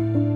Bye.